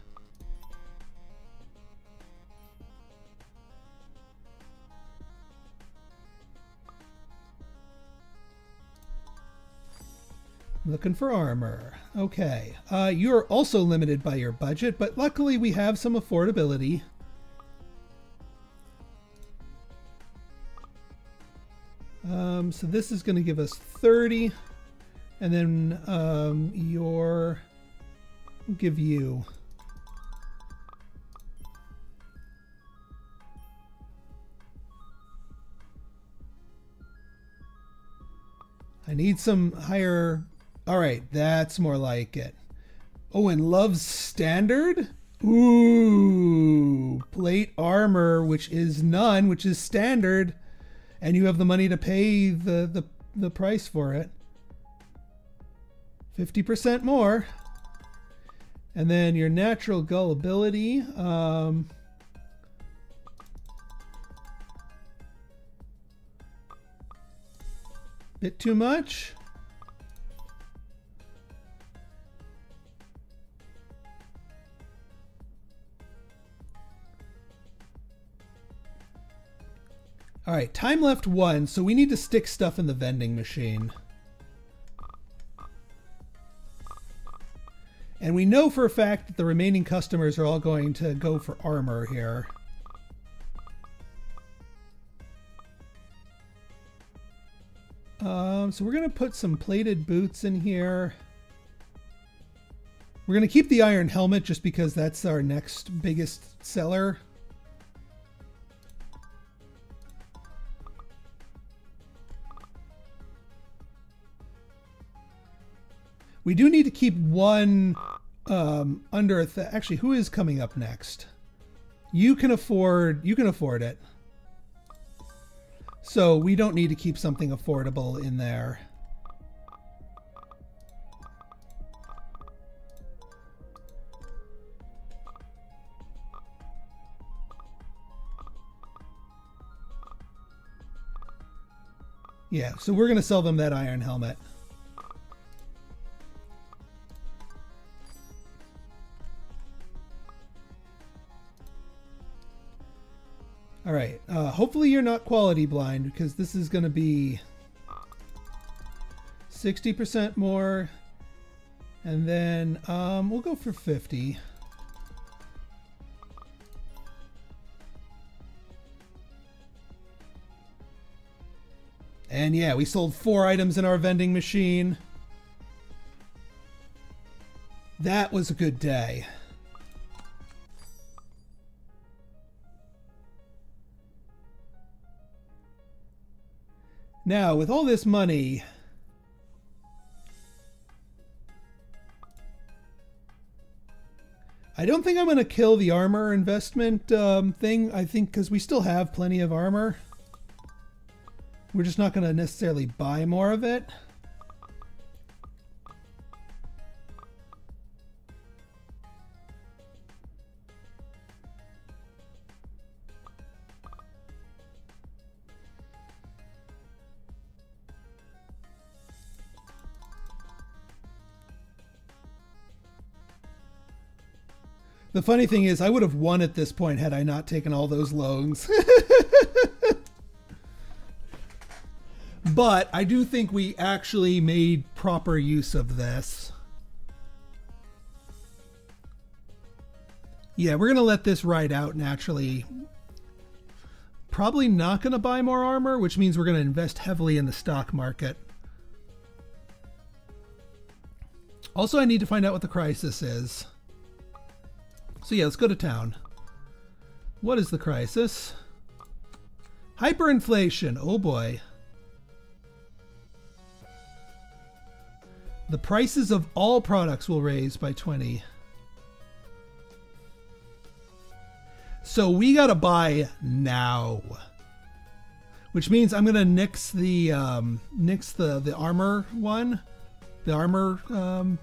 Looking for armor. Okay. Uh, you're also limited by your budget, but luckily we have some affordability. Um, so this is going to give us 30. And then um, your... We'll give you... I need some higher all right, that's more like it. Oh, and love's standard? Ooh, plate armor, which is none, which is standard, and you have the money to pay the the, the price for it. 50% more. And then your natural gullibility. Um, bit too much. All right, time left one, so we need to stick stuff in the vending machine. And we know for a fact that the remaining customers are all going to go for armor here. Um, so we're going to put some plated boots in here. We're going to keep the iron helmet just because that's our next biggest seller. We do need to keep one um, under a th- actually who is coming up next? You can afford you can afford it. So we don't need to keep something affordable in there. Yeah, so we're going to sell them that iron helmet. All right. Uh, hopefully you're not quality blind because this is going to be 60% more. And then um, we'll go for 50. And yeah, we sold four items in our vending machine. That was a good day. Now, with all this money, I don't think I'm going to kill the armor investment um, thing. I think because we still have plenty of armor. We're just not going to necessarily buy more of it. The funny thing is, I would have won at this point had I not taken all those loans. but I do think we actually made proper use of this. Yeah, we're going to let this ride out naturally. Probably not going to buy more armor, which means we're going to invest heavily in the stock market. Also, I need to find out what the crisis is. So yeah, let's go to town. What is the crisis? Hyperinflation. Oh boy. The prices of all products will raise by 20. So we got to buy now. Which means I'm going to nix the um, nix the the armor one. The armor um,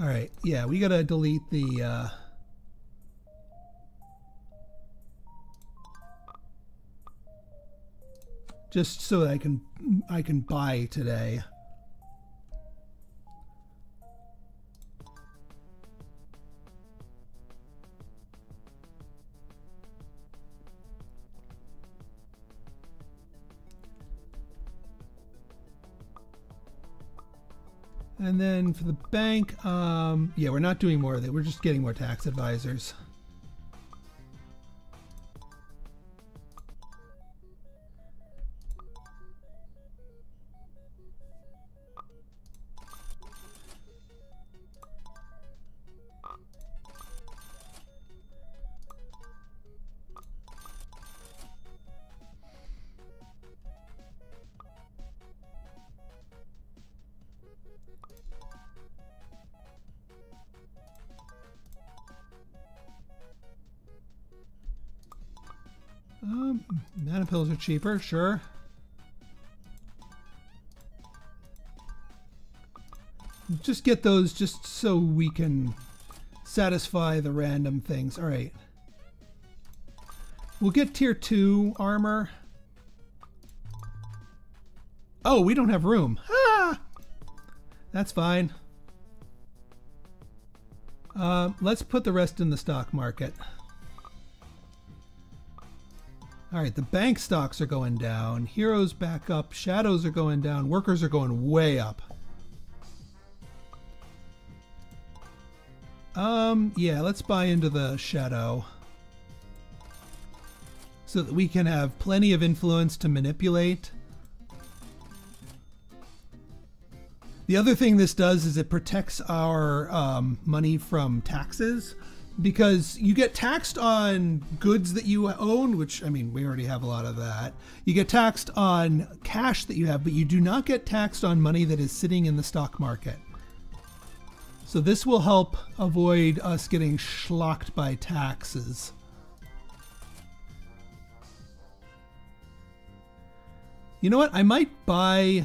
All right, yeah, we gotta delete the. Uh, just so I can I can buy today. And then for the bank, um, yeah, we're not doing more of it. We're just getting more tax advisors. Pills are cheaper, sure. Just get those just so we can satisfy the random things. All right. We'll get tier 2 armor. Oh, we don't have room. Ah! That's fine. Uh, let's put the rest in the stock market. All right, the bank stocks are going down. Heroes back up. Shadows are going down. Workers are going way up. Um, yeah, let's buy into the shadow. so that we can have plenty of influence to manipulate. The other thing this does is it protects our um, money from taxes because you get taxed on goods that you own, which I mean, we already have a lot of that. You get taxed on cash that you have, but you do not get taxed on money that is sitting in the stock market. So this will help avoid us getting schlocked by taxes. You know what? I might buy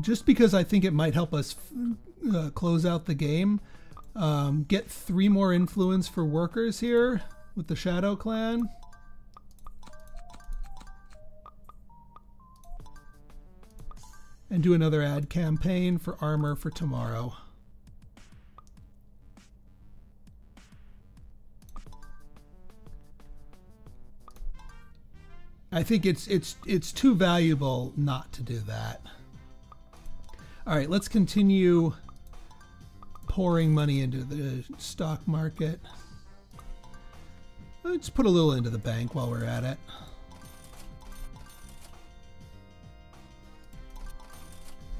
just because I think it might help us uh, close out the game. Um, get three more influence for workers here with the Shadow Clan. And do another ad campaign for armor for tomorrow. I think it's it's it's too valuable not to do that. All right, let's continue pouring money into the stock market. Let's put a little into the bank while we're at it.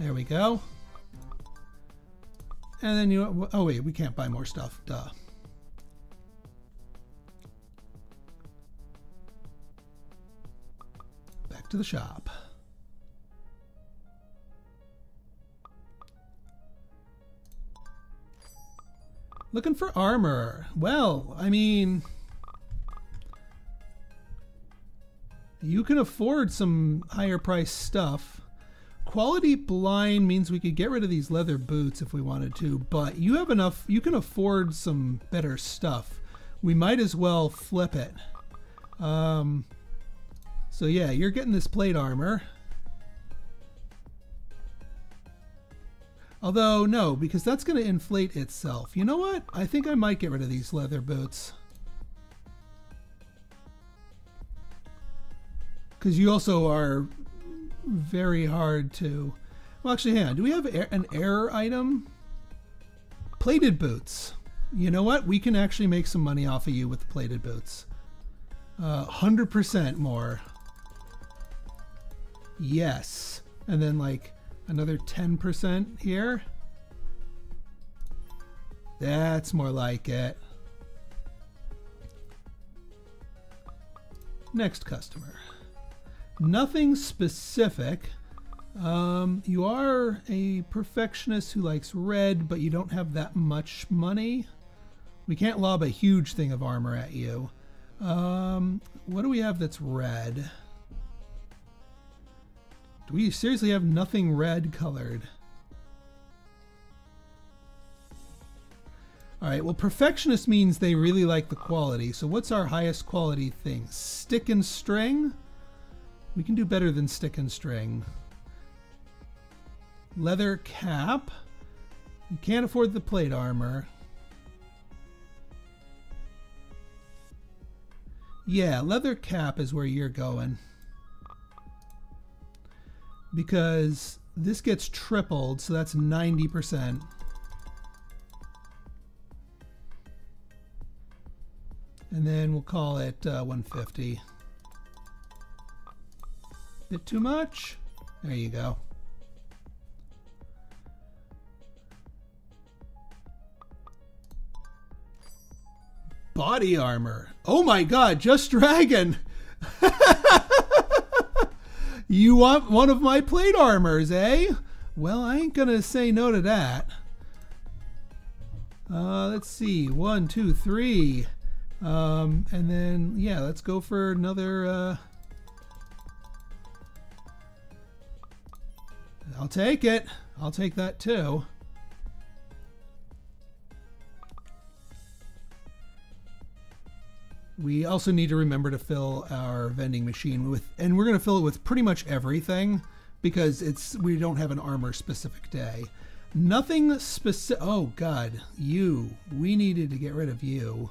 There we go. And then you, oh wait, we can't buy more stuff, duh. Back to the shop. Looking for armor. Well, I mean... You can afford some higher price stuff. Quality blind means we could get rid of these leather boots if we wanted to, but you have enough, you can afford some better stuff. We might as well flip it. Um, so yeah, you're getting this plate armor. Although, no, because that's going to inflate itself. You know what? I think I might get rid of these leather boots. Because you also are very hard to... Well, actually, hang on. Do we have an error item? Plated boots. You know what? We can actually make some money off of you with plated boots. 100% uh, more. Yes. And then, like, Another 10% here. That's more like it. Next customer. Nothing specific. Um, you are a perfectionist who likes red, but you don't have that much money. We can't lob a huge thing of armor at you. Um, what do we have that's red? We seriously have nothing red colored? Alright, well perfectionist means they really like the quality. So what's our highest quality thing? Stick and string? We can do better than stick and string. Leather cap. You can't afford the plate armor. Yeah, leather cap is where you're going because this gets tripled, so that's 90%. And then we'll call it uh, 150. Bit too much? There you go. Body armor. Oh my god, just dragon! You want one of my plate armors, eh? Well, I ain't gonna say no to that. Uh, let's see. One, two, three. Um, and then, yeah, let's go for another... Uh... I'll take it. I'll take that too. We also need to remember to fill our vending machine with, and we're going to fill it with pretty much everything because it's we don't have an armor specific day. Nothing specific. Oh God, you. We needed to get rid of you.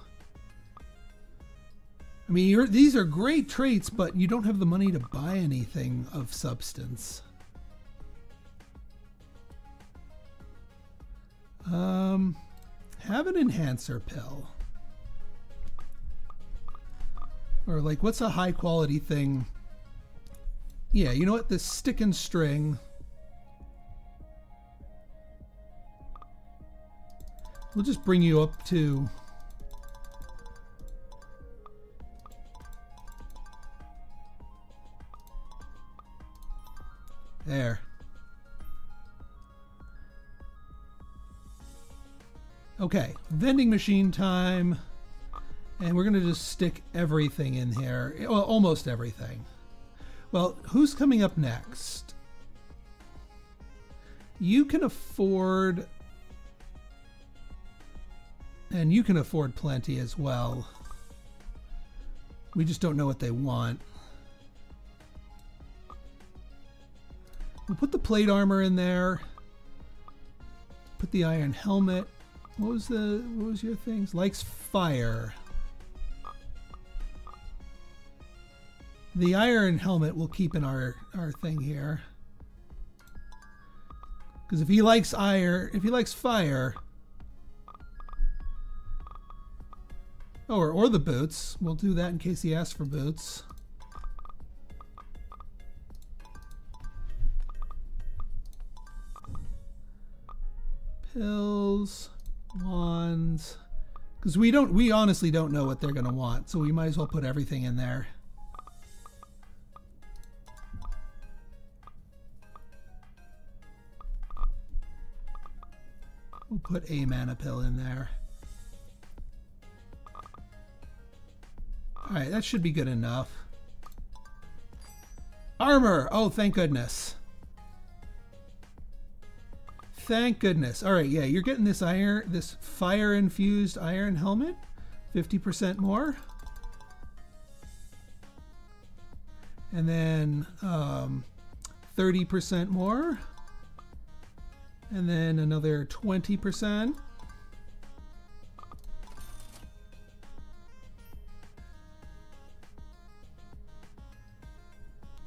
I mean, these are great traits, but you don't have the money to buy anything of substance. Um, have an enhancer pill. Or like, what's a high quality thing? Yeah, you know what? This stick and string. We'll just bring you up to There. Okay, vending machine time. And we're going to just stick everything in here. Well, almost everything. Well, who's coming up next? You can afford... And you can afford plenty as well. We just don't know what they want. We'll put the plate armor in there. Put the iron helmet. What was the what was your things? Likes fire. The iron helmet we'll keep in our our thing here. Because if he likes iron, if he likes fire, oh, or or the boots, we'll do that in case he asks for boots. pills, wands. Because we don't, we honestly don't know what they're going to want, so we might as well put everything in there. Put a mana pill in there. Alright, that should be good enough. Armor! Oh, thank goodness. Thank goodness. All right, yeah, you're getting this iron, this fire infused iron helmet, 50% more. And then um, 30% more. And then another 20%.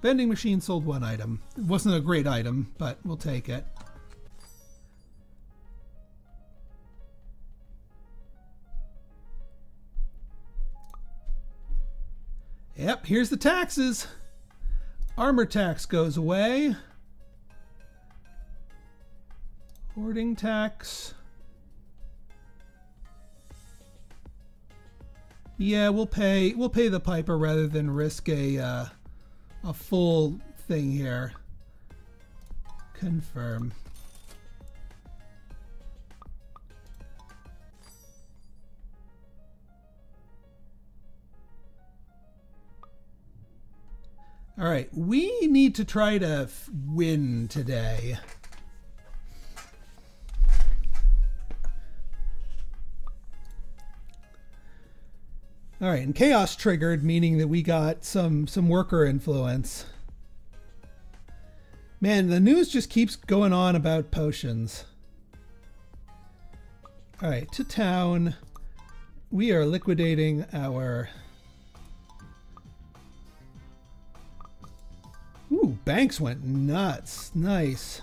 Vending machine sold one item. It wasn't a great item, but we'll take it. Yep, here's the taxes. Armor tax goes away. Hoarding tax. Yeah, we'll pay we'll pay the piper rather than risk a uh, a full thing here. Confirm. All right, we need to try to win today. All right, and chaos triggered, meaning that we got some some worker influence. Man, the news just keeps going on about potions. All right, to town. We are liquidating our Ooh, banks went nuts. Nice.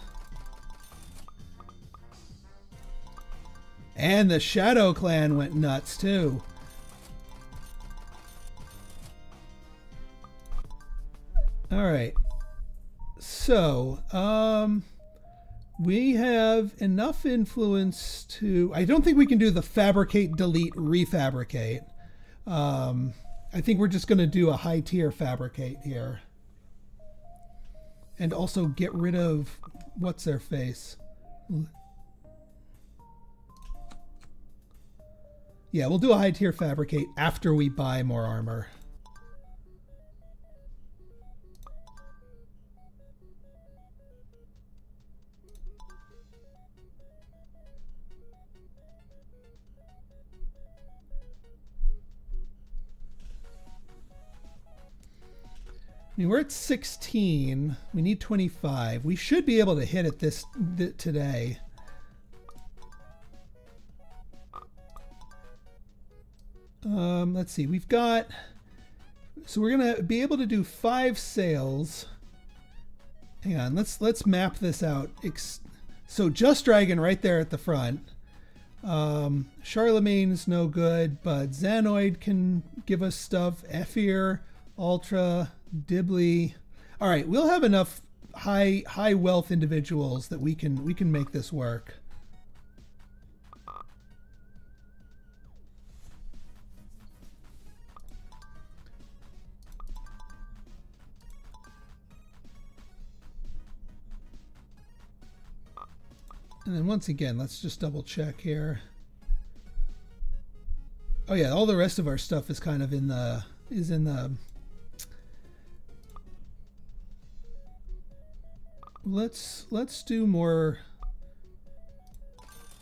And the Shadow Clan went nuts too. All right. So, um, we have enough influence to. I don't think we can do the fabricate, delete, refabricate. Um, I think we're just going to do a high tier fabricate here and also get rid of what's their face. Yeah, we'll do a high tier fabricate after we buy more armor. I mean, we're at 16. We need 25. We should be able to hit it this th today. Um, let's see. We've got... So we're going to be able to do five sales. Hang on. Let's let's map this out. so Just Dragon right there at the front. Um, Charlemagne's no good, but Xanoid can give us stuff. Ephir, Ultra, Dibley. All right, we'll have enough high high wealth individuals that we can we can make this work. And then once again, let's just double check here. Oh yeah, all the rest of our stuff is kind of in the is in the Let's let's do more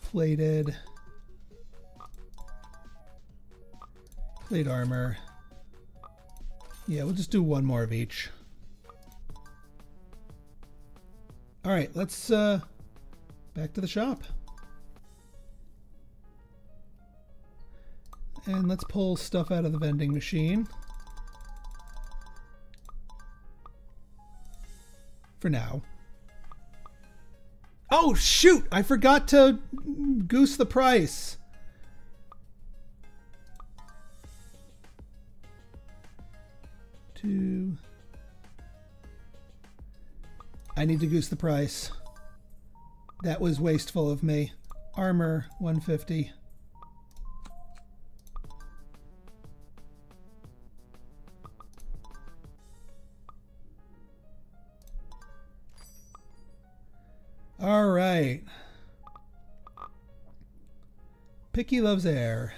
plated plate armor. Yeah, we'll just do one more of each. All right, let's uh back to the shop. And let's pull stuff out of the vending machine. For now. Oh, shoot! I forgot to goose the price. Two. I need to goose the price. That was wasteful of me. Armor, 150. Picky loves air.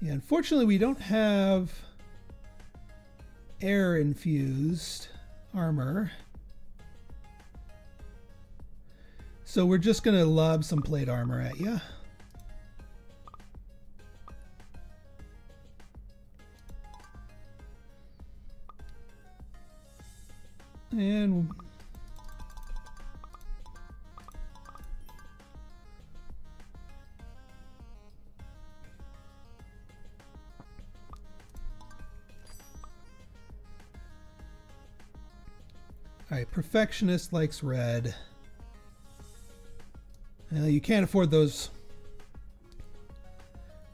Yeah, unfortunately, we don't have air infused armor. So we're just going to lob some plate armor at you. And Alright, Perfectionist likes red. Well, you can't afford those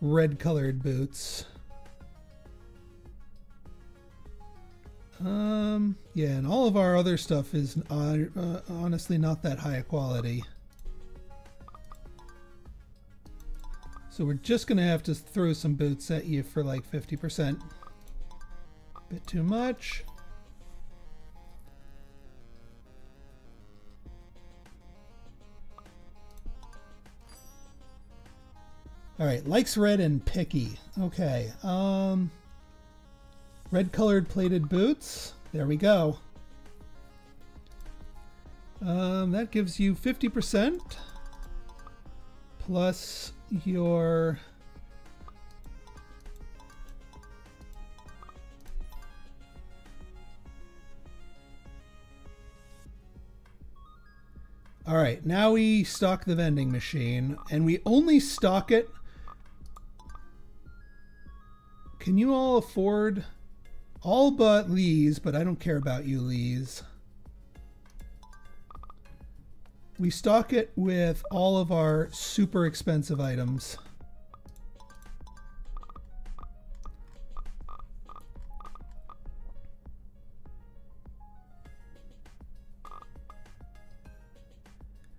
red colored boots. Um, yeah, and all of our other stuff is uh, uh, honestly not that high a quality. So we're just going to have to throw some boots at you for like 50%. Bit too much. All right, likes red and picky. Okay. Um, red colored plated boots. There we go. Um, that gives you 50% plus your All right, now we stock the vending machine, and we only stock it can you all afford all but Lee's, but I don't care about you, Lee's. We stock it with all of our super expensive items.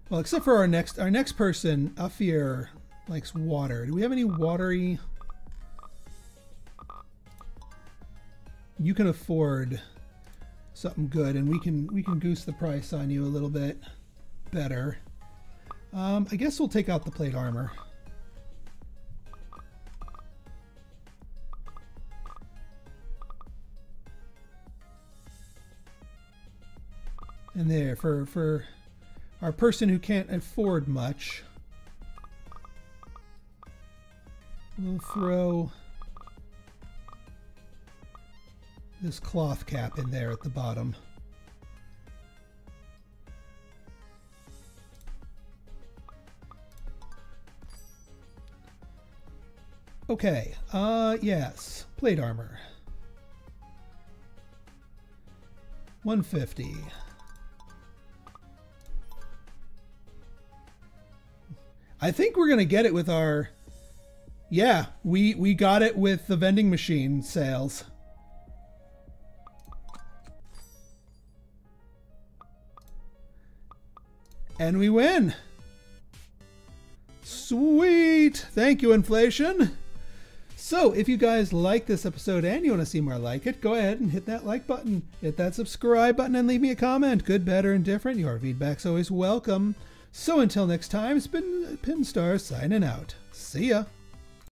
Well, except for our next our next person, Afir likes water. Do we have any watery you can afford something good and we can we can goose the price on you a little bit better. Um, I guess we'll take out the plate armor. And there, for, for our person who can't afford much, we'll throw this cloth cap in there at the bottom. Okay, uh, yes, plate armor. 150. I think we're gonna get it with our. Yeah, we we got it with the vending machine sales. And we win. Sweet. Thank you, inflation. So, if you guys like this episode and you want to see more like it, go ahead and hit that like button, hit that subscribe button, and leave me a comment. Good, bad, and different. Your feedback's always welcome. So, until next time, it's been Pinstar signing out. See ya.